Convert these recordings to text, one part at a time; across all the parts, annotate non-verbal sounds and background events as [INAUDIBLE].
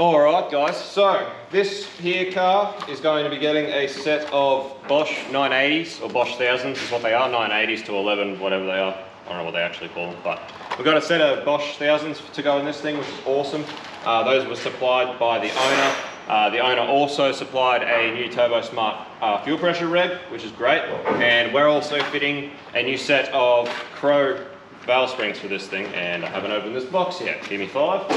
All right, guys. So this here car is going to be getting a set of Bosch 980s or Bosch 1000s is what they are, 980s to 11, whatever they are. I don't know what they actually call them, but we've got a set of Bosch 1000s to go in this thing, which is awesome. Uh, those were supplied by the owner. Uh, the owner also supplied a new Turbosmart uh, fuel pressure reg, which is great. And we're also fitting a new set of Crow valve springs for this thing. And I haven't opened this box yet. Give me five.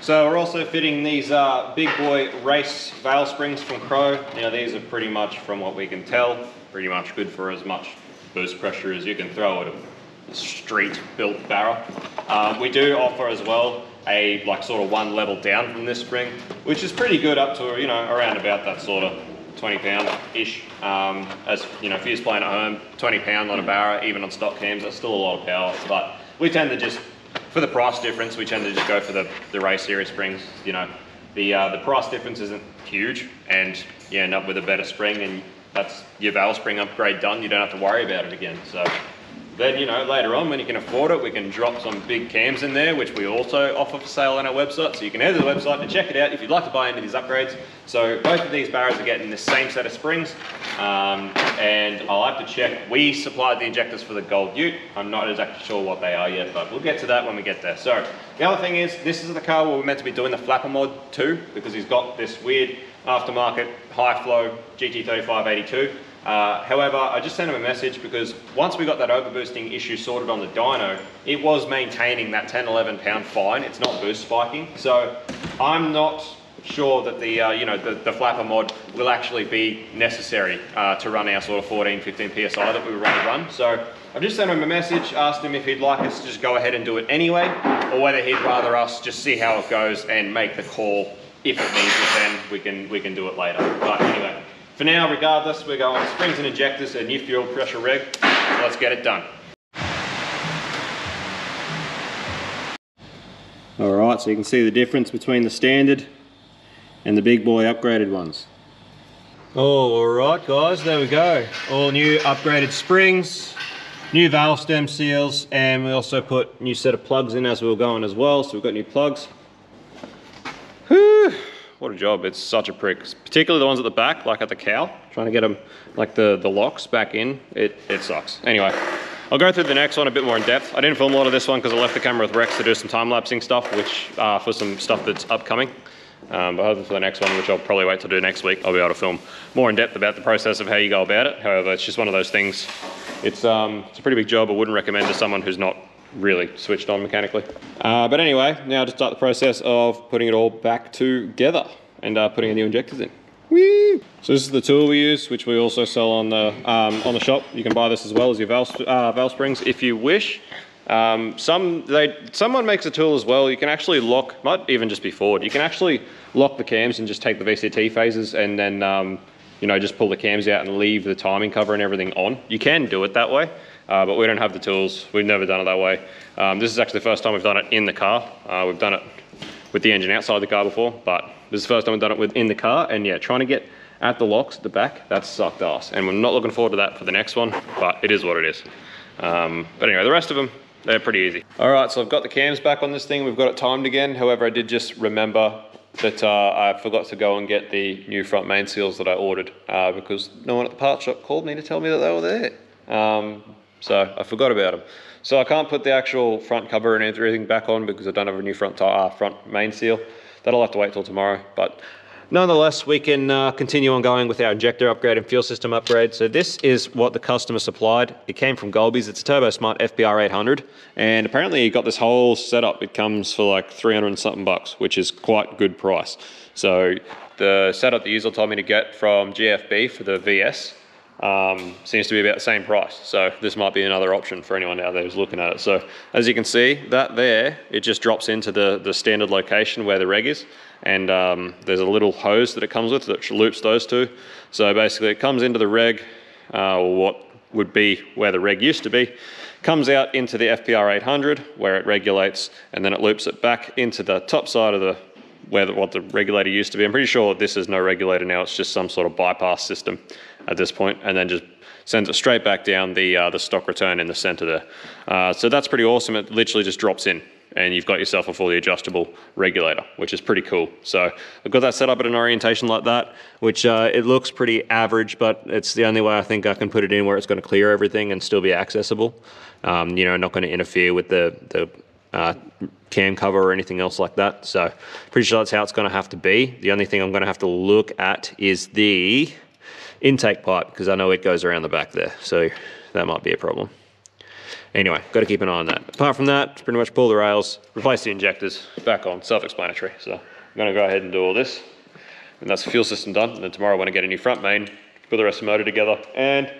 So we're also fitting these uh, big boy race valve springs from Crow. Now these are pretty much, from what we can tell, pretty much good for as much boost pressure as you can throw at a street built barra. Um, we do offer as well a like sort of one level down from this spring, which is pretty good up to, you know, around about that sort of 20 pound ish. Um, as you know, if you're just playing at home, 20 pound on a barra, even on stock cams, that's still a lot of power. But we tend to just for the price difference, we tend to just go for the, the race series springs. You know, the uh, the price difference isn't huge, and you end up with a better spring, and that's your valve spring upgrade done. You don't have to worry about it again. So then, you know, later on when you can afford it, we can drop some big cams in there, which we also offer for sale on our website. So you can head to the website and check it out if you'd like to buy any of these upgrades. So both of these Barras are getting the same set of springs. Um, and I'll have to check. We supplied the injectors for the Gold Ute. I'm not exactly sure what they are yet, but we'll get to that when we get there. So the other thing is, this is the car where we're meant to be doing the flapper mod too, because he's got this weird aftermarket high flow GT3582. Uh, however, I just sent him a message because once we got that overboosting issue sorted on the dyno, it was maintaining that 10, 11 pound fine. It's not boost spiking. So I'm not sure that the, uh, you know, the, the, flapper mod will actually be necessary uh, to run our sort of 14, 15 PSI that we were running run. So I've just sent him a message, asked him if he'd like us to just go ahead and do it anyway, or whether he'd rather us just see how it goes and make the call. If it needs it, then we can, we can do it later. But anyway, for now, regardless, we're going springs and injectors, a new fuel pressure rig. So let's get it done. All right, so you can see the difference between the standard and the big boy upgraded ones. Oh, All right, guys, there we go. All new upgraded springs, new valve stem seals, and we also put new set of plugs in as we were going as well. So we've got new plugs. Whew what a job. It's such a prick. Particularly the ones at the back, like at the cow, trying to get them, like the, the locks back in, it, it sucks. Anyway, I'll go through the next one a bit more in depth. I didn't film a lot of this one because I left the camera with Rex to do some time-lapsing stuff, which uh, for some stuff that's upcoming. Um, but hopefully for the next one, which I'll probably wait to do next week, I'll be able to film more in depth about the process of how you go about it. However, it's just one of those things. It's, um, it's a pretty big job. I wouldn't recommend to someone who's not really switched on mechanically. Uh, but anyway, now to start the process of putting it all back together and uh, putting the new injectors in. Whee! So this is the tool we use, which we also sell on the um, on the shop. You can buy this as well as your valve, uh, valve springs if you wish. Um, some they someone makes a tool as well. You can actually lock, might even just be Ford. You can actually lock the cams and just take the VCT phasers and then um, you know just pull the cams out and leave the timing cover and everything on. You can do it that way. Uh, but we don't have the tools. We've never done it that way. Um, this is actually the first time we've done it in the car. Uh, we've done it with the engine outside the car before, but this is the first time we've done it with in the car. And yeah, trying to get at the locks at the back, that's sucked ass. And we're not looking forward to that for the next one, but it is what it is. Um, but anyway, the rest of them, they're pretty easy. All right, so I've got the cams back on this thing. We've got it timed again. However, I did just remember that uh, I forgot to go and get the new front main seals that I ordered uh, because no one at the part shop called me to tell me that they were there. Um, so I forgot about them. So I can't put the actual front cover and everything back on because I don't have a new front, uh, front main seal. That'll have to wait till tomorrow. But nonetheless, we can uh, continue on going with our injector upgrade and fuel system upgrade. So this is what the customer supplied. It came from Golby's. It's a Turbosmart FPR 800. And apparently he got this whole setup. It comes for like 300 and something bucks, which is quite good price. So the setup the user told me to get from GFB for the VS um, seems to be about the same price. So this might be another option for anyone out there who's looking at it. So as you can see, that there, it just drops into the, the standard location where the reg is. And um, there's a little hose that it comes with that loops those two. So basically it comes into the reg, uh, or what would be where the reg used to be, comes out into the FPR 800 where it regulates, and then it loops it back into the top side of the where the, what the regulator used to be. I'm pretty sure this is no regulator now, it's just some sort of bypass system at this point, and then just sends it straight back down the, uh, the stock return in the center there. Uh, so that's pretty awesome. It literally just drops in. and you've got yourself a fully adjustable regulator, which is pretty cool. So I've got that set up at an orientation like that, which uh, it looks pretty average, but it's the only way I think I can put it in where it's going to clear everything and still be accessible. Um, you know, not going to interfere with the, the uh, cam cover or anything else like that. So pretty sure that's how it's going to have to be. The only thing I'm going to have to look at is the intake pipe because I know it goes around the back there. So that might be a problem. Anyway, got to keep an eye on that. Apart from that, pretty much pull the rails, replace the injectors, back on, self-explanatory. So I'm gonna go ahead and do all this. And that's the fuel system done. And then tomorrow when I get a new front main, put the rest of the motor together and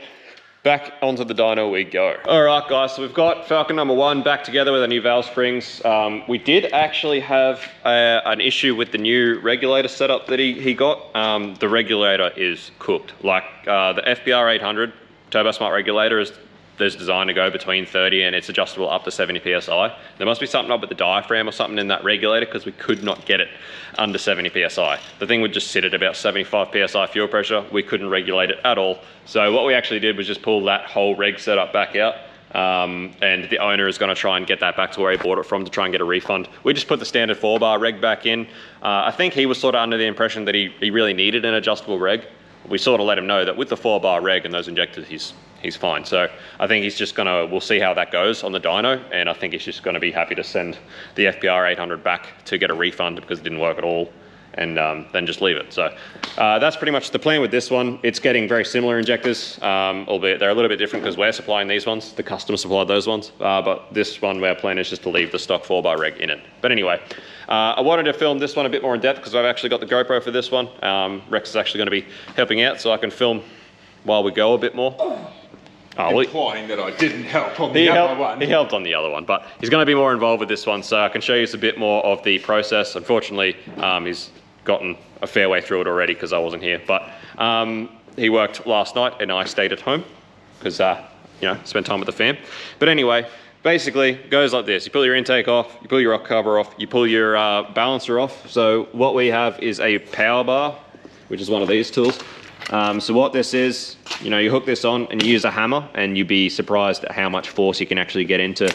back onto the dyno we go. All right, guys, so we've got Falcon number one back together with our new valve springs. Um, we did actually have a, an issue with the new regulator setup that he, he got. Um, the regulator is cooked. Like uh, the FPR 800 Turbosmart regulator is there's designed to go between 30 and it's adjustable up to 70 psi. There must be something up with the diaphragm or something in that regulator because we could not get it under 70 psi. The thing would just sit at about 75 psi fuel pressure. We couldn't regulate it at all. So what we actually did was just pull that whole reg setup back out. Um, and the owner is going to try and get that back to where he bought it from to try and get a refund. We just put the standard four bar reg back in. Uh, I think he was sort of under the impression that he, he really needed an adjustable reg. We sort of let him know that with the four bar reg and those injectors, he's he's fine. So I think he's just gonna, we'll see how that goes on the dyno, and I think he's just gonna be happy to send the FPR 800 back to get a refund because it didn't work at all, and um, then just leave it. So uh, that's pretty much the plan with this one. It's getting very similar injectors, um, albeit they're a little bit different because we're supplying these ones, the customer supplied those ones, uh, but this one, our plan is just to leave the stock 4x reg in it. But anyway, uh, I wanted to film this one a bit more in depth because I've actually got the GoPro for this one. Um, Rex is actually going to be helping out so I can film while we go a bit more. Oh, implying that I didn't help on the he other helped, one. He helped on the other one, but he's going to be more involved with this one, so I can show you a bit more of the process. Unfortunately, um, he's gotten a fair way through it already because I wasn't here. But um, he worked last night, and I stayed at home because uh, you know spent time with the fam. But anyway, basically goes like this: you pull your intake off, you pull your rock cover off, you pull your uh, balancer off. So what we have is a power bar, which is one of these tools. Um, so what this is, you know, you hook this on and you use a hammer and you'd be surprised at how much force you can actually get into,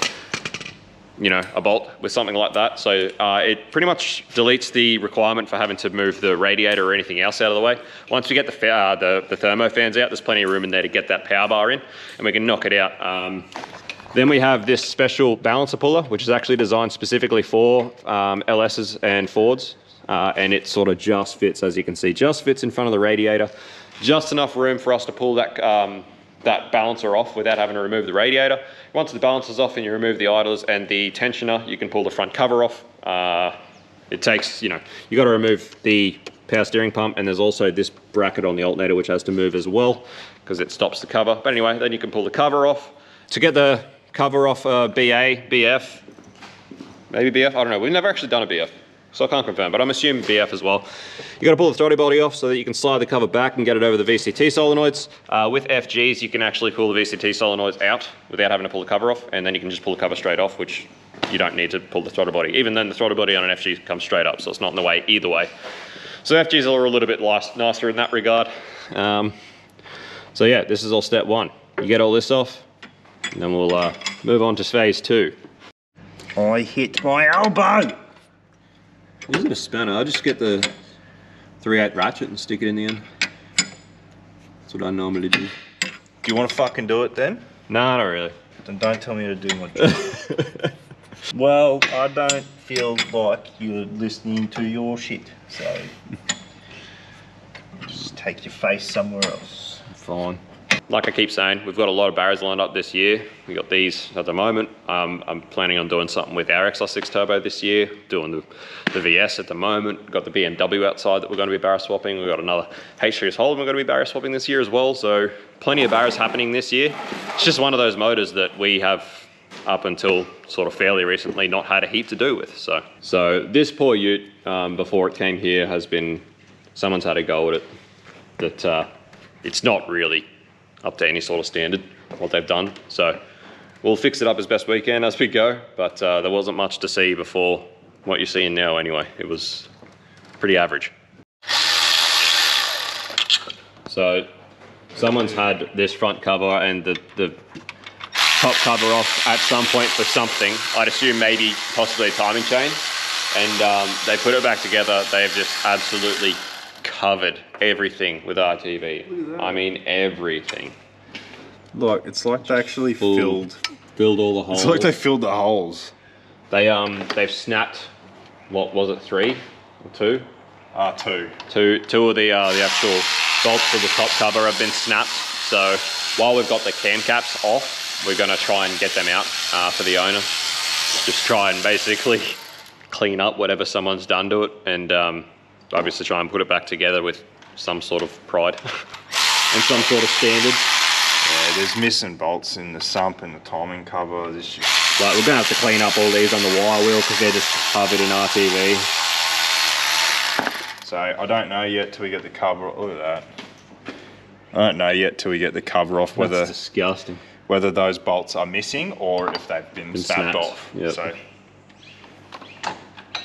you know, a bolt with something like that. So uh, it pretty much deletes the requirement for having to move the radiator or anything else out of the way. Once we get the, uh, the, the thermo fans out, there's plenty of room in there to get that power bar in and we can knock it out. Um, then we have this special balancer puller, which is actually designed specifically for um, LSs and Fords. Uh, and it sort of just fits, as you can see, just fits in front of the radiator just enough room for us to pull that, um, that balancer off without having to remove the radiator. Once the balancer's off and you remove the idlers and the tensioner, you can pull the front cover off. Uh, it takes, you know, you got to remove the power steering pump and there's also this bracket on the alternator which has to move as well because it stops the cover. But anyway, then you can pull the cover off. To get the cover off uh, BA, BF, maybe BF, I don't know. We've never actually done a BF. So I can't confirm, but I'm assuming BF as well. You gotta pull the throttle body off so that you can slide the cover back and get it over the VCT solenoids. Uh, with FGs, you can actually pull the VCT solenoids out without having to pull the cover off, and then you can just pull the cover straight off, which you don't need to pull the throttle body. Even then, the throttle body on an FG comes straight up, so it's not in the way either way. So FGs are a little bit nicer in that regard. Um, so yeah, this is all step one. You get all this off, and then we'll uh, move on to phase two. I hit my elbow! Isn't a spanner. I'll just get the 3/8 ratchet and stick it in the end. That's what I normally do. Do you want to fucking do it then? No, not really. Then don't tell me to do my job. [LAUGHS] well, I don't feel like you're listening to your shit, so [LAUGHS] just take your face somewhere else. Fine. Like I keep saying, we've got a lot of Barras lined up this year. We got these at the moment. Um, I'm planning on doing something with our XR6 Turbo this year, doing the, the VS at the moment. We've got the BMW outside that we're going to be Barra swapping. We've got another H-Series Holden we're going to be Barra swapping this year as well. So plenty of Barras happening this year. It's just one of those motors that we have up until sort of fairly recently not had a heap to do with. So, so this poor Ute, um, before it came here, has been, someone's had a go at it. That uh, it's not really up to any sort of standard, what they've done. So we'll fix it up as best we can as we go, but uh, there wasn't much to see before what you're seeing now anyway. It was pretty average. So someone's had this front cover and the, the top cover off at some point for something. I'd assume maybe possibly a timing chain. And um, they put it back together. They have just absolutely covered everything with RTV. I mean, everything. Look, it's like they actually Full. filled. Filled all the holes. It's like they filled the holes. They um they've snapped. What was it? Three or two? Ah, two. Two two of the uh, the actual bolts for the top cover have been snapped. So while we've got the cam caps off, we're gonna try and get them out uh, for the owner. Just try and basically [LAUGHS] clean up whatever someone's done to it, and um, obviously try and put it back together with some sort of pride [LAUGHS] and some sort of standard. Yeah, there's missing bolts in the sump and the timing cover. This shit. Like we're gonna have to clean up all these on the wire wheel because they're just covered in RTV. So I don't know yet till we get the cover. Look at that. I don't know yet till we get the cover off whether That's disgusting. whether those bolts are missing or if they've been, Been snapped, snapped, off. yep. So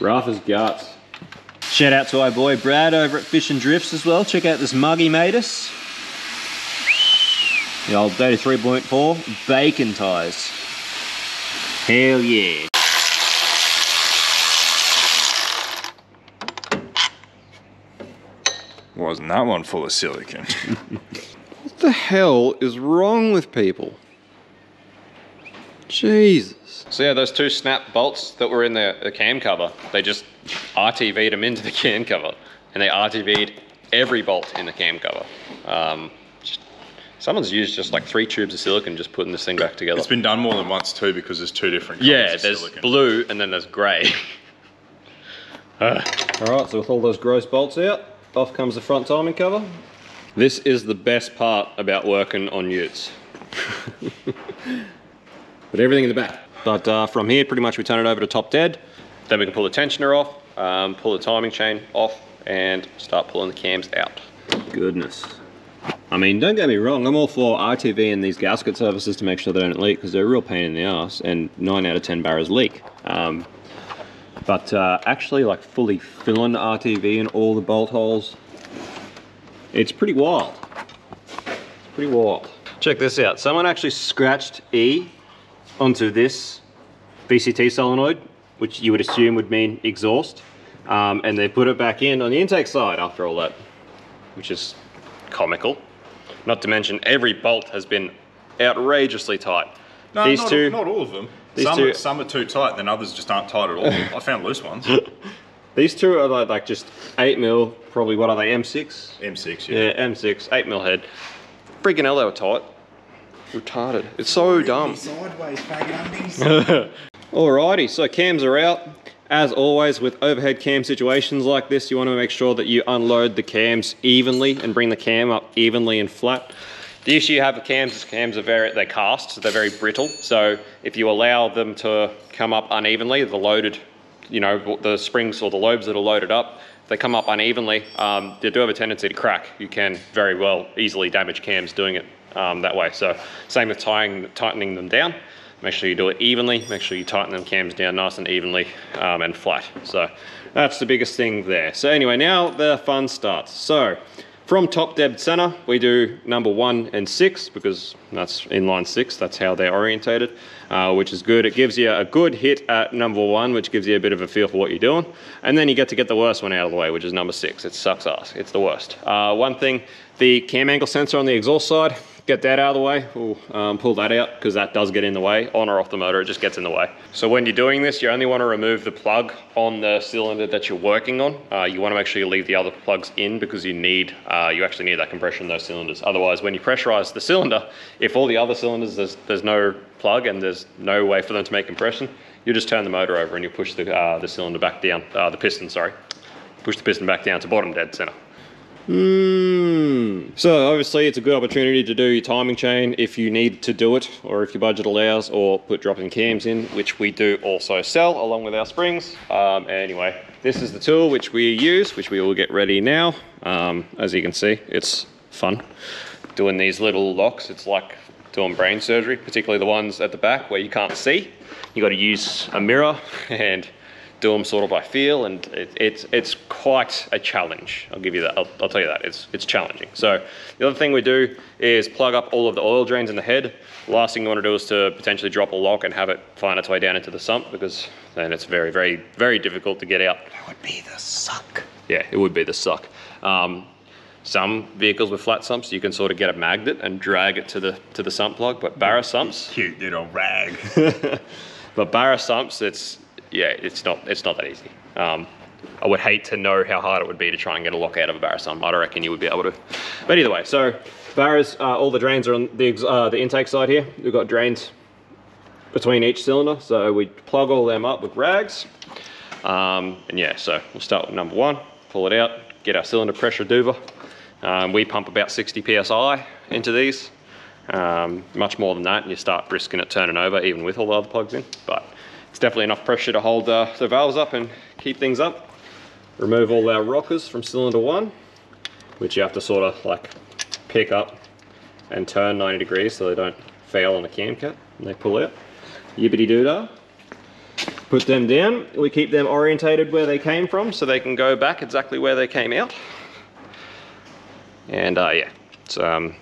Rough as guts. Shout out to our boy Brad over at Fish and Drifts as well. Check out this mug he made us. The old 33.4 bacon ties. Hell yeah. wasn't that one full of silicon? [LAUGHS] What the hell is wrong with people? Jesus. So yeah, those two snap bolts that were in the, the cam cover, they just RTV'd them into the cam cover. And they RTV'd every bolt in the cam cover. Um, just- someone's used just like three tubes of silicon just putting this thing back together. it's been done more than once too because there's two different colours yeah, of there's silicon. blue and then there's grey. [LAUGHS] Alright, so with all those gross bolts out, off comes the front timing cover. This is the best part about working on utes. [LAUGHS] Put everything in the back. But uh, from here, pretty much we turn it over to top dead. Then we can pull the tensioner off, um, pull the timing chain off, and start pulling the cams out. Goodness. I mean, don't get me wrong, I'm all for RTV and these gasket surfaces to make sure they don't leak because they're a real pain in the ass, and 9 out of 10 Barras leak. Um, but uh, actually, like fully filling RTV in all the bolt holes, it's pretty wild. It's pretty wild. Check this out. Someone actually scratched E onto this VCT solenoid, which you would assume would mean exhaust, um, and they put it back in on the intake side after all that, which is comical. Not to mention every bolt has been outrageously tight. No, These not, two, not all of them. these Some, two- Are, some are too tight, then others just aren't tight at all. [LAUGHS] I found loose ones. [LAUGHS] these two are like, like just eight mil, probably what are they, M6? M6, yeah. Yeah, M6, 8 mil head. Freaking hell, they were tight. Retarded. It's so dumb. [LAUGHS] Sideways, Alrighty, so cams are out. As always, with overhead cam situations like this, you want to make sure that you unload the cams evenly and bring the cam up evenly and flat. The issue you have with cams is cams are very, they're cast, so they're very brittle. So if you allow them to come up unevenly, the loaded, you know, the springs or the lobes that are loaded up, if they come up unevenly, um, they do have a tendency to crack. You can very well easily damage cams doing it um, that way. So same with tying, tightening them down. Make sure you do it evenly. Make sure you tighten them cams down nice and evenly um, and flat. So that's the biggest thing there. So anyway, now the fun starts. So from top dead center, we do number one and six because that's inline six. That's how they're orientated, uh, which is good. It gives you a good hit at number one, which gives you a bit of a feel for what you're doing. And then you get to get the worst one out of the way, which is number six. It sucks ass. It's the worst. Uh, one thing, the cam angle sensor on the exhaust side, get that out of the way. Ooh, um, pull that out because that does get in the way. On or off the motor, it just gets in the way. So when you're doing this, you only want to remove the plug on the cylinder that you're working on. Uh, you want to make sure you leave the other plugs in because you need, uh, you actually need that compression in those cylinders. Otherwise, when you pressurize the cylinder, if all the other cylinders there's, there's no plug and there's no way for them to make compression, you just turn the motor over and you push the, uh, the cylinder back down, uh, the piston, sorry. Push the piston back down to bottom dead center. Mm. So obviously it's a good opportunity to do your timing chain if you need to do it or if your budget allows or put drop-in cams in, which we do also sell along with our springs. Um, anyway, this is the tool which we use, which we will get ready now. Um, as you can see, it's fun. Doing these little locks, it's like doing brain surgery, particularly the ones at the back where you can't see. You got to use a mirror [LAUGHS] and do them sort of by feel, and it, it's it's quite a challenge. I'll give you that. I'll, I'll tell you that. It's it's challenging. So the other thing we do is plug up all of the oil drains in the head. Last thing you want to do is to potentially drop a lock and have it find its way down into the sump because then it's very very very difficult to get out. That would be the suck. Yeah, it would be the suck. Um, some vehicles with flat sumps, you can sort of get a magnet and drag it to the to the sump plug, but Barra sumps, Cute little rag. [LAUGHS] but Barra sumps, it's yeah, it's not it's not that easy. Um, I would hate to know how hard it would be to try and get a lock out of a Barra sump. I don't reckon you would be able to. But either way, so Barras, uh, all the drains are on the uh, the intake side here. We've got drains between each cylinder, so we plug all them up with rags. Um, and yeah, so we'll start with number one, pull it out, get our cylinder pressure duver. Um, we pump about 60 psi into these. Um, much more than that, and you start risking it turning over, even with all the other plugs in. But it's definitely enough pressure to hold uh, the valves up and keep things up. Remove all our rockers from cylinder one, which you have to sort of like pick up and turn 90 degrees so they don't fail on the cam cat and they pull out. Yibbity doo Put them down. We keep them orientated where they came from so they can go back exactly where they came out. And uh, yeah, it's, um,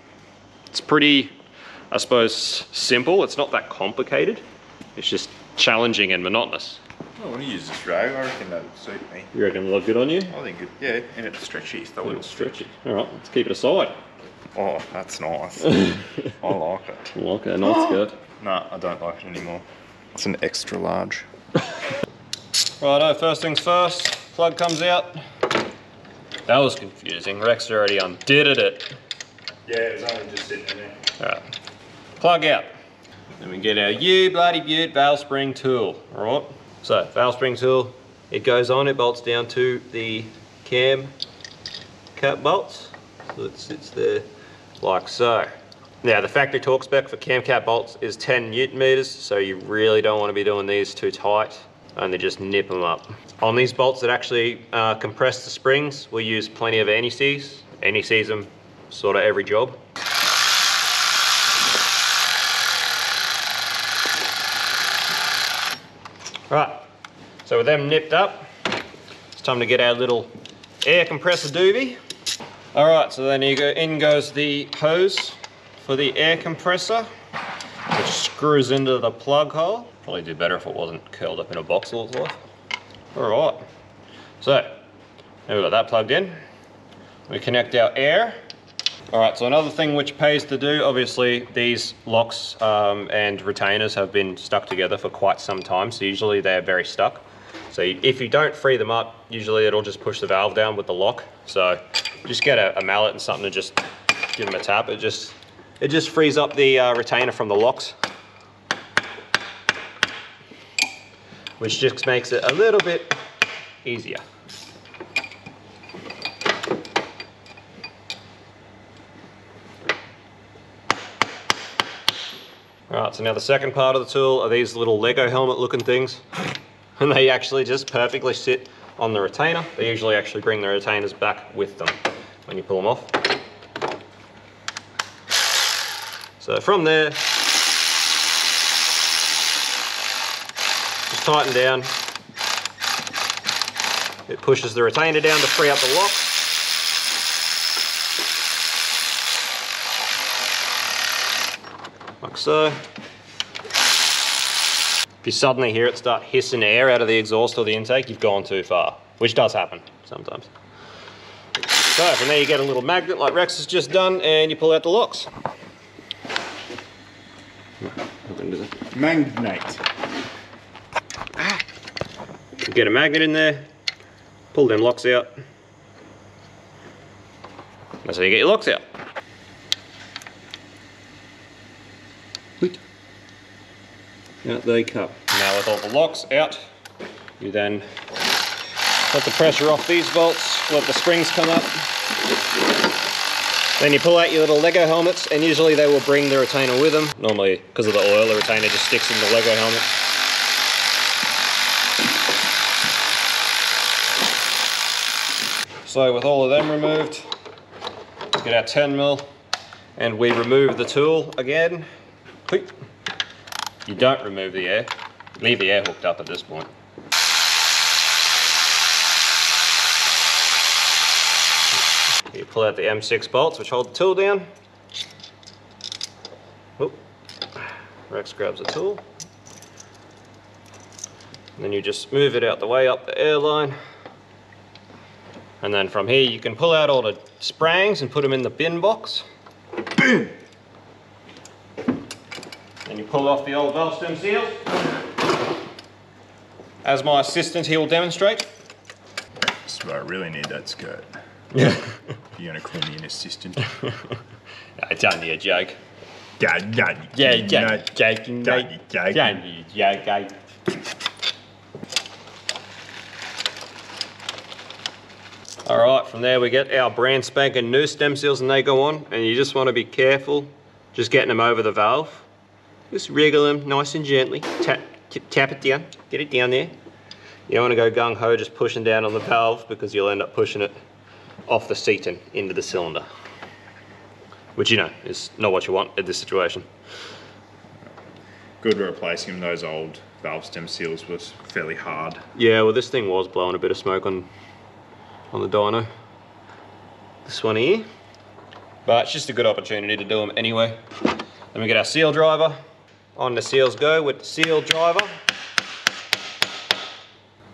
it's pretty, I suppose, simple. It's not that complicated. It's just challenging and monotonous. I want to use this rag. I reckon that'll suit me. You reckon it'll look good on you? I think it, yeah, and it's stretchy. It's A little stretchy. All right, let's keep it aside. Oh, that's nice. [LAUGHS] I like it. I Like a nice skirt. [GASPS] No, I don't like it anymore. It's an extra large. [LAUGHS] Righto, first things first, plug comes out. That was confusing. Rex already undid it. Yeah, it was only just sitting there. Alright. Plug out. Then we get our U bloody butte valve spring tool. Alright. So valve spring tool, it goes on, it bolts down to the cam cap bolts. So it sits there like so. Now the factory torque spec for cam cap bolts is 10 newton meters, so you really don't want to be doing these too tight. Only just nip them up. On these bolts that actually uh, compress the springs, we use plenty of anti-seize. Anti-seize them sort of every job. Right, so with them nipped up, it's time to get our little air compressor doobie. All right, so then you go, in goes the hose for the air compressor, which screws into the plug hole. Probably do better if it wasn't curled up in a box all its life. All right, so now we've got that plugged in. We connect our air. All right, so another thing which pays to do, obviously these locks um, and retainers have been stuck together for quite some time, so usually they're very stuck. So if you don't free them up, usually it'll just push the valve down with the lock. So just get a, a mallet and something to just give them a tap. It just, it just frees up the uh, retainer from the locks. Which just makes it a little bit easier. So now the second part of the tool are these little Lego helmet looking things. [LAUGHS] And they actually just perfectly sit on the retainer. They usually actually bring the retainers back with them when you pull them off. So from there, just tighten down. It pushes the retainer down to free up the lock. Like so. If you suddenly hear it start hissing air out of the exhaust or the intake, you've gone too far, which does happen sometimes. So from there you get a little magnet like Rex has just done and you pull out the locks. Magnate. You get a magnet in there, pull them locks out. That's how you get your locks out. Out they come. Now with all the locks out, you then let the pressure off these bolts, let the springs come up. Then you pull out your little Lego helmets, and usually they will bring the retainer with them. Normally, because of the oil, the retainer just sticks in the Lego helmet. So with all of them removed, get our 10 mil, and we remove the tool again. You don't remove the air, leave the air hooked up at this point. You pull out the M6 bolts, which hold the tool down. Oop. Rex grabs the tool. And then you just move it out the way up the airline. And then from here, you can pull out all the sprangs and put them in the bin box. Boom! Then you pull off the old valve stem seals. As my assistant here will demonstrate. That's why I really need that skirt. Yeah. You're gonna call me an assistant. [LAUGHS] it's only a joke. Dad, dad, Yeah, not yeah, joking, Daddy, mate. joking. Joking. Eh? All right, from there we get our brand spanking new stem seals and they go on and you just want to be careful just getting them over the valve. Just wriggle them nice and gently. Tap, tap it down, get it down there. You don't want to go gung-ho just pushing down on the valve because you'll end up pushing it off the seat and into the cylinder. Which you know is not what you want in this situation. Good replacing those old valve stem seals was fairly hard. Yeah, well this thing was blowing a bit of smoke on on the dyno. This one here. But it's just a good opportunity to do them anyway. Then we get our seal driver. On the seals go with the seal driver.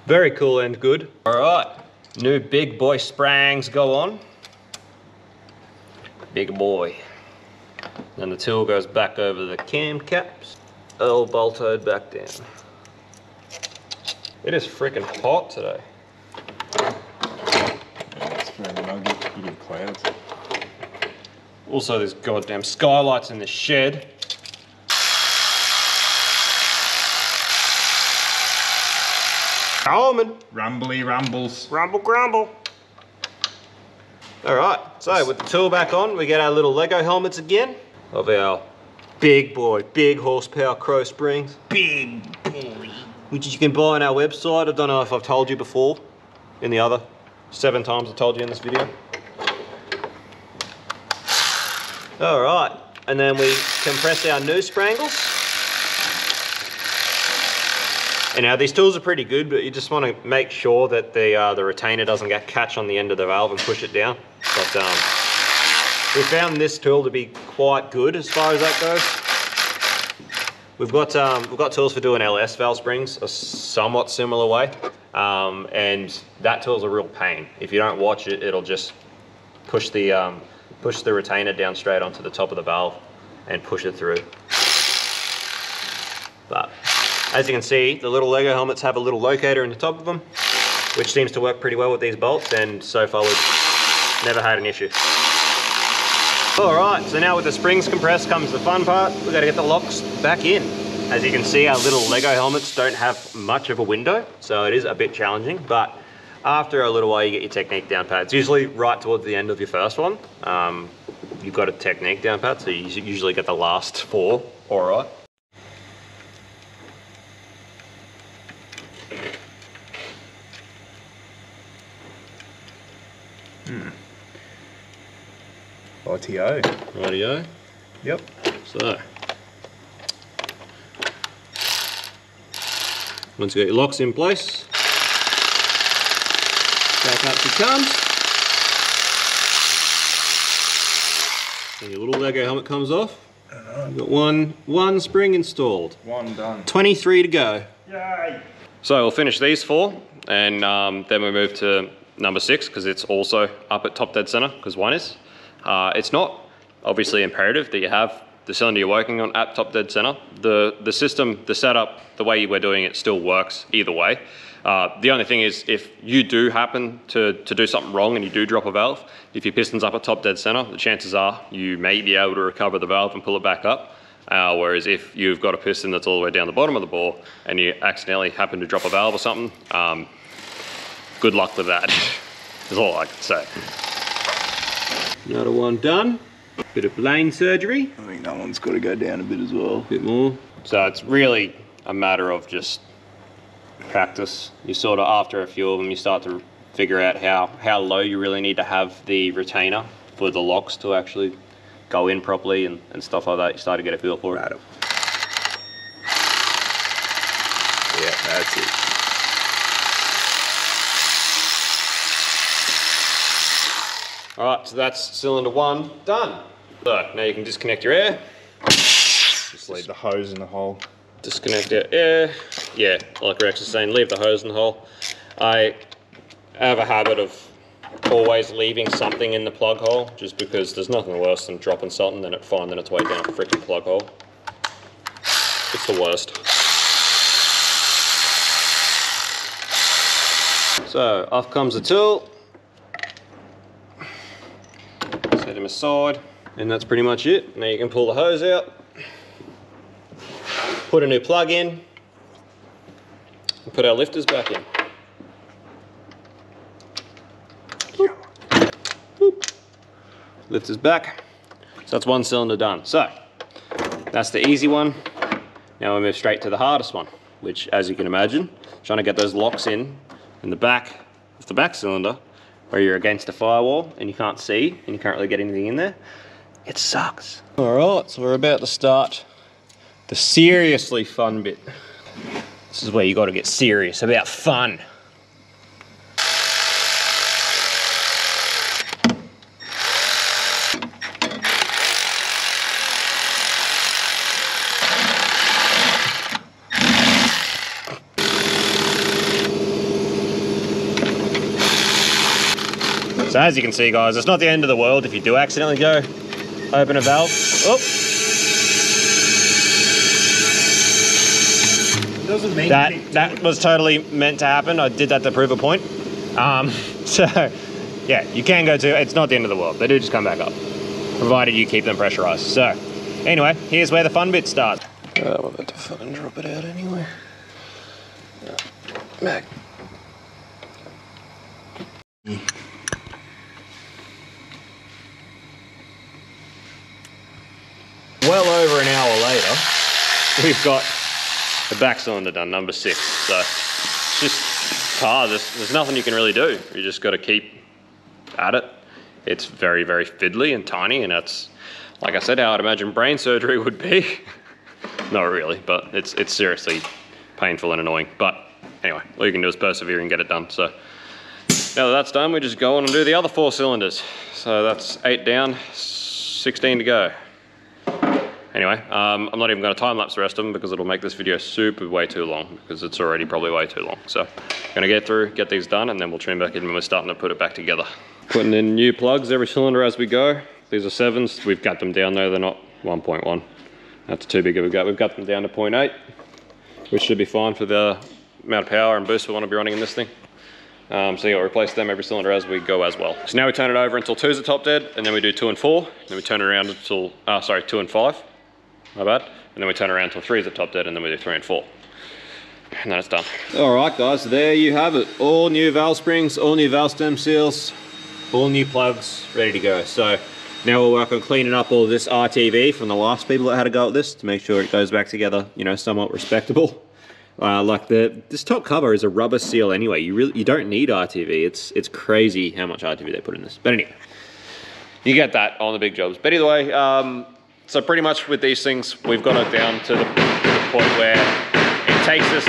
Very cool and good. All right, new big boy sprangs go on. Big boy. Then the tool goes back over the cam caps. All bolted back down. It is freaking hot today. It's very muggy. You get clouds. Also, there's goddamn skylights in the shed. Almond, Rumbly rumbles. rumble grumble. All right, so with the tool back on, we get our little Lego helmets again of our big boy, big horsepower Crow Springs. Big boy. which you can buy on our website. I don't know if I've told you before in the other seven times I told you in this video. All right, and then we compress our new sprangles. And now these tools are pretty good, but you just want to make sure that the uh, the retainer doesn't get catch on the end of the valve and push it down. But um, we found this tool to be quite good as far as that goes. We've got um, we've got tools for doing LS valve springs a somewhat similar way, um, and that tool's a real pain. If you don't watch it, it'll just push the um, push the retainer down straight onto the top of the valve and push it through. But as you can see, the little Lego helmets have a little locator in the top of them, which seems to work pretty well with these bolts, and so far we've never had an issue. All right, so now with the springs compressed comes the fun part. We've got to get the locks back in. As you can see, our little Lego helmets don't have much of a window, so it is a bit challenging, but after a little while you get your technique down pat. It's usually right towards the end of your first one. Um, you've got a technique down pat, so you usually get the last four all right. ITO. Rightio. Yep. So, once you got your locks in place, back up she comes. And your little Lego helmet comes off. You've got one, one spring installed. One done. 23 to go. Yay! So we'll finish these four, and um, then we move to number six because it's also up at top dead center because one is. Uh, it's not obviously imperative that you have the cylinder you're working on at top dead center. The the system, the setup, the way we're doing it still works either way. Uh, the only thing is if you do happen to, to do something wrong and you do drop a valve, if your piston's up at top dead center, the chances are you may be able to recover the valve and pull it back up. Uh, whereas if you've got a piston that's all the way down the bottom of the bore and you accidentally happen to drop a valve or something, um, good luck with that. that. [LAUGHS] is all I can say. Another one done. Bit of lane surgery. I think that one's got to go down a bit as well. bit more. So it's really a matter of just practice. You sort of, after a few of them, you start to figure out how, how low you really need to have the retainer for the locks to actually go in properly and, and stuff like that. You start to get a feel for it. Right. Yeah, that's it. All right, so that's cylinder one done. So now you can disconnect your air. Just leave the hose in the hole. disconnect your air. Yeah, like Rex is saying, leave the hose in the hole. I have a habit of always leaving something in the plug hole, just because there's nothing worse than dropping something and it finding its way down a freaking plug hole. It's the worst. So off comes the tool. Set him aside, and that's pretty much it. Now you can pull the hose out put a new plug in, and put our lifters back in. Lifters back. So that's one cylinder done. So that's the easy one. Now we move straight to the hardest one, which as you can imagine, trying to get those locks in in the back of the back cylinder where you're against a firewall and you can't see and you can't really get anything in there, it sucks. All right, so we're about to start the seriously fun bit. This is where you got to get serious about fun. As you can see guys, it's not the end of the world if you do accidentally go open a valve. Oh, mean that that was totally meant to happen. I did that to prove a point. Um, [LAUGHS] so yeah, you can go to. It's not the end of the world. They do just come back up, provided you keep them pressurized. So anyway, here's where the fun bit starts. Uh, we're about to fucking drop it out anyway. Back. Well over an hour later, we've got the back cylinder done, number six. So it's just car. There's, there's nothing you can really do. You just got to keep at it. It's very, very fiddly and tiny, and that's, like I said, how I'd imagine brain surgery would be. [LAUGHS] Not really, but it's it's seriously painful and annoying. But anyway, all you can do is persevere and get it done. So now that that's done, we just go on and do the other four cylinders. So that's eight down, 16 to go. Anyway, um, I'm not even going to time lapse the rest of them because it'll make this video super way too long because it's already probably way too long. So I'm going to get through, get these done, and then we'll tune back in when we're starting to put it back together. Putting in new plugs every cylinder as we go. These are sevens. We've got them down though. They're not 1.1. That's too big of a gut. We've got them down to 0.8, which should be fine for the amount of power and boost we want to be running in this thing. Um, so yeah, we'll replace them every cylinder as we go as well. So now we turn it over until two's the top dead, and then we do two and four. and Then we turn it around until, uh, sorry, two and five. My bad. And then we turn around until three is the top dead, and then we do three and four. And then it's done. All right, guys, there you have it. All new valve springs, all new valve stem seals, all new plugs, ready to go. So now we'll work on cleaning up all this RTV from the last people that had a go at this to make sure it goes back together, you know, somewhat respectable. Uh, like the this top cover is a rubber seal anyway. You really you don't need RTV. It's it's crazy how much RTV they put in this. But anyway, you get that on the big jobs. But either way, um, so pretty much with these things, we've got it down to the, point where it takes us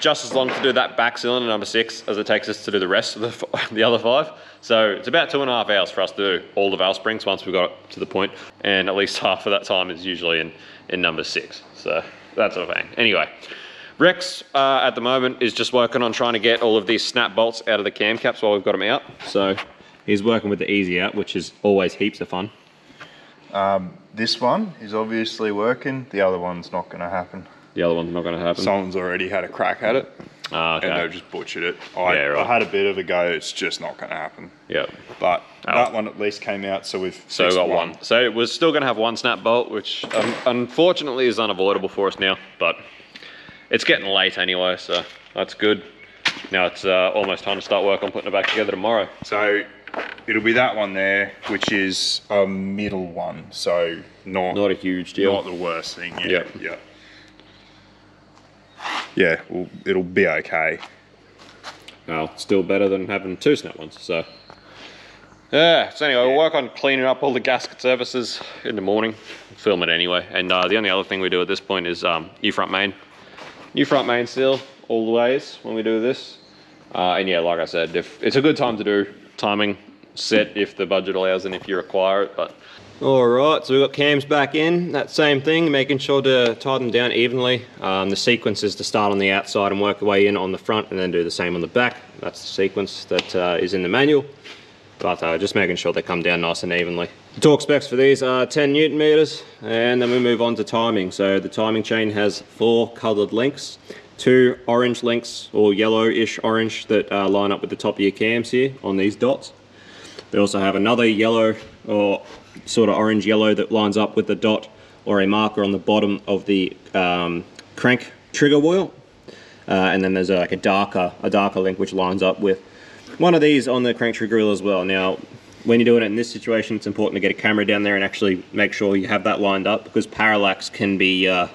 just as long to do that back cylinder number six as it takes us to do the rest of the, [LAUGHS] the other five. So it's about two and a half hours for us to do all the valve springs once we've got it to the point, and at least [LAUGHS] half of that time is usually in, in number six. So that's a bang. Anyway, Rex uh, at the moment is just working on trying to get all of these snap bolts out of the cam caps while we've got them out. So he's working with the easy out, which is always heaps of fun. This one is obviously working. The other one's not going to happen. The other one's not going to happen. Someone's already had a crack at it Ah, and they've just butchered it. I, Yeah, right. I had a bit of a go. It's just not going to happen. Yeah. But Oh. that one at least came out, so we've So we fixed got one. So we're still going to have one snap bolt, which um, unfortunately is unavoidable for us now, but it's getting late anyway, so that's good. Now it's uh, almost time to start work on putting it back together tomorrow. So it'll be that one there, which is a middle one. So not Not a huge deal. not the worst thing. Yeah. Yep. Yeah. Yeah. Well, it'll be okay. Well, still better than having two snap ones, so. Yeah, so anyway, we'll work on cleaning up all the gasket surfaces in the morning, film it anyway. And uh, the only other thing we do at this point is um, new front main. New front main seal all the ways when we do this. Uh, and yeah, like I said, if it's a good time to do timing set if the budget allows and if you require it, but. All right, so we've got cams back in, that same thing, making sure to tie them down evenly. Um, the sequence is to start on the outside and work your way in on the front and then do the same on the back. That's the sequence that uh, is in the manual, but uh, just making sure they come down nice and evenly. The torque specs for these are 10 newton meters, and then we move on to timing. So the timing chain has four colored links, two orange links or yellowish orange that uh, line up with the top of your cams here on these dots. They also have another yellow or sort of orange yellow that lines up with the dot or a marker on the bottom of the um, crank trigger wheel. Uh, and then there's a, like a darker, a darker link which lines up with one of these on the crank trigger wheel as well. Now, when you're doing it in this situation, it's important to get a camera down there and actually make sure you have that lined up because parallax can be uh,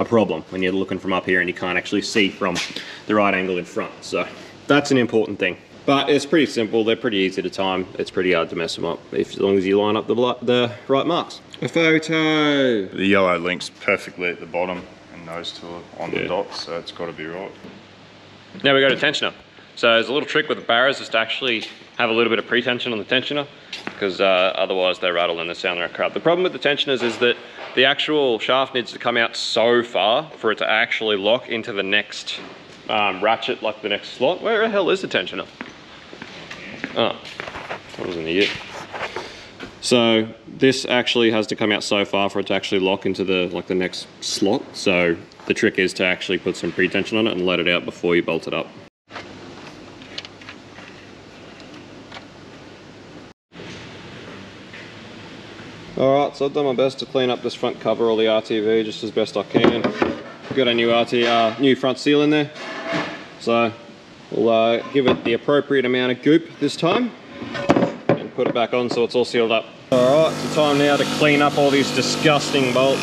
a problem when you're looking from up here and you can't actually see from the right angle in front. So that's an important thing. But it's pretty simple, they're pretty easy to time. It's pretty hard to mess them up if, as long as you line up the, the right marks. A photo! The yellow links perfectly at the bottom and those two are on Yeah. the dots, so it's got to be right. Now we go to tensioner. So there's a little trick with the Barras is to actually have a little bit of pre-tension on the tensioner because uh, otherwise they rattle and they sound like crap. The problem with the tensioners is that the actual shaft needs to come out so far for it to actually lock into the next um, ratchet, like the next slot. Where the hell is the tensioner? Oh, I was an idiot. So this actually has to come out so far for it to actually lock into the like the next slot. So the trick is to actually put some pre-tension on it and let it out before you bolt it up. Alright, so I've done my best to clean up this front cover of the RTV just as best I can. Got a new RT, uh, new front seal in there. So we'll uh, give it the appropriate amount of goop this time and put it back on so it's all sealed up. Alright, so time now to clean up all these disgusting bolts.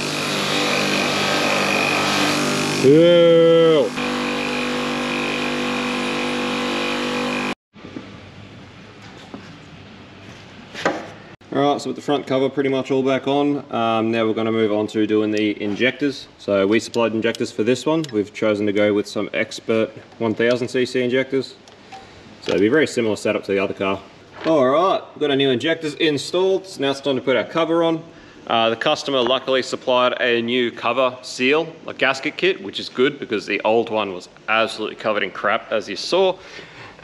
Ew. Alright, so with the front cover pretty much all back on, um, now we're going to move on to doing the injectors. So we supplied injectors for this one. We've chosen to go with some Xspurt 1000cc injectors. So it'll be a very similar setup to the other car. Alright, we've got our new injectors installed. So now it's time to put our cover on. Uh, the customer luckily supplied a new cover seal, a gasket kit, which is good because the old one was absolutely covered in crap, as you saw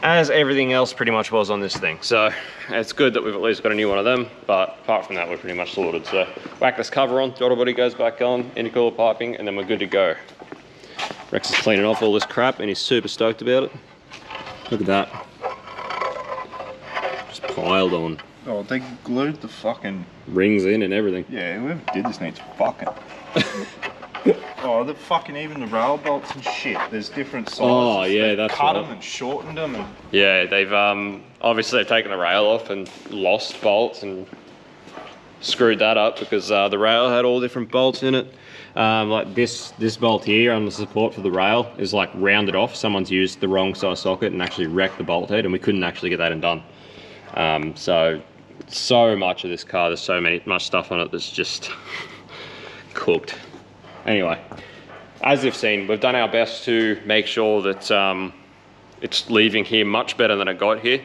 as everything else pretty much was on this thing. So it's good that we've at least got a new one of them, but apart from that, we're pretty much sorted. So whack this cover on, throttle body goes back on, intercooler piping, and then we're good to go. Rex is cleaning off all this crap and he's super stoked about it. Look at that. Just piled on. Oh, they glued the fucking. Rings in and everything. Yeah, whoever did this needs fucking. [LAUGHS] oh, the fucking even the rail bolts and shit. There's different sizes. Oh, yeah, They've that's cut right. them and shortened them and. Yeah, they've um, obviously they've taken the rail off and lost bolts and screwed that up because uh, the rail had all different bolts in it. Um, like this this bolt here on the support for the rail is like rounded off. Someone's used the wrong size socket and actually wrecked the bolt head, and we couldn't actually get that undone. Um, so so much of this car, there's so many much stuff on it that's just [LAUGHS] cooked. Anyway, as you've seen, we've done our best to make sure that um, it's leaving here much better than it got here.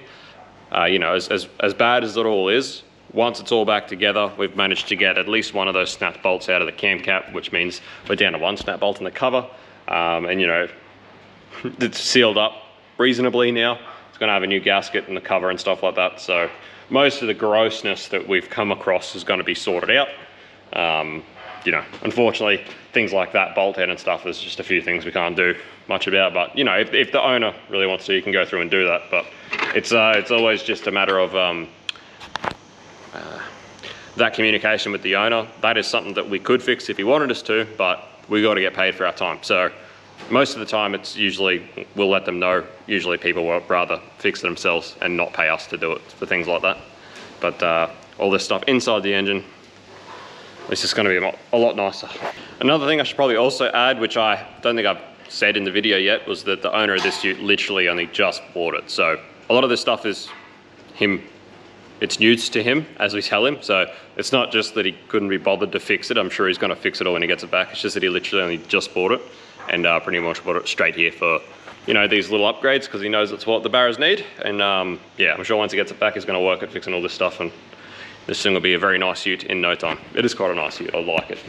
Uh, you know, as, as, as bad as it all is, once it's all back together, we've managed to get at least one of those snap bolts out of the cam cap, which means we're down to one snap bolt in the cover. Um, and you know, [LAUGHS] it's sealed up reasonably now. It's going to have a new gasket in the cover and stuff like that. So most of the grossness that we've come across is going to be sorted out. Um, you know, unfortunately, things like that, bolt head and stuff, there's just a few things we can't do much about. But you know, if, if the owner really wants to, you can go through and do that. But it's uh, it's always just a matter of um, uh, that communication with the owner. That is something that we could fix if he wanted us to, but we got to get paid for our time. So most of the time, it's usually we'll let them know. Usually, people will rather fix it themselves and not pay us to do it for things like that. But uh, all this stuff inside the engine, it's just going to be a lot nicer. Another thing I should probably also add, which I don't think I've said in the video yet, was that the owner of this ute literally only just bought it. So a lot of this stuff is him, it's news to him as we tell him. So it's not just that he couldn't be bothered to fix it. I'm sure he's going to fix it all when he gets it back. It's just that he literally only just bought it and uh, pretty much bought it straight here for you know, these little upgrades because he knows it's what the Barras need. And um, yeah, I'm sure once he gets it back, he's going to work at fixing all this stuff. And this thing will be a very nice ute in no time. It is quite a nice ute. I like it.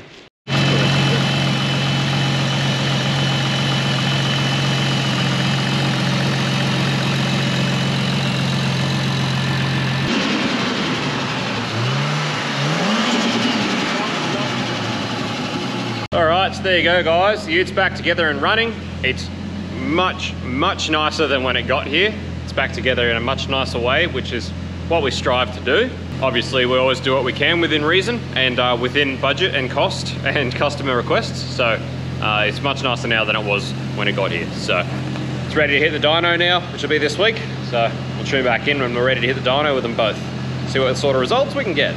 All right, so there you go, guys. The ute's back together and running. It's much, much nicer than when it got here. It's back together in a much nicer way, which is what we strive to do. Obviously, we always do what we can within reason and uh, within budget and cost [LAUGHS] and customer requests. So uh, it's much nicer now than it was when it got here. So it's ready to hit the dyno now, which will be this week. So we'll tune back in when we're ready to hit the dyno with them both. See what sort of results we can get.